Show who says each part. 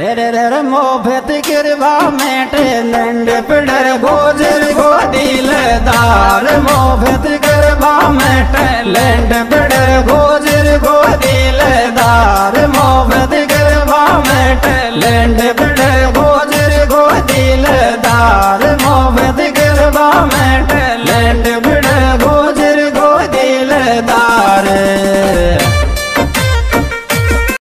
Speaker 1: रेर मोफत गिरवा में टैलेंट पिडर गोजर गो दिलदार मोफत गिरवा में टैलेंट पिडर गोजर गो दिलदार मोफत गिरवा में टैलेंट पिडर गोजर गो दिलदार मोफत गिरवा में टैलेंट पिडर गोजर गो दिलदार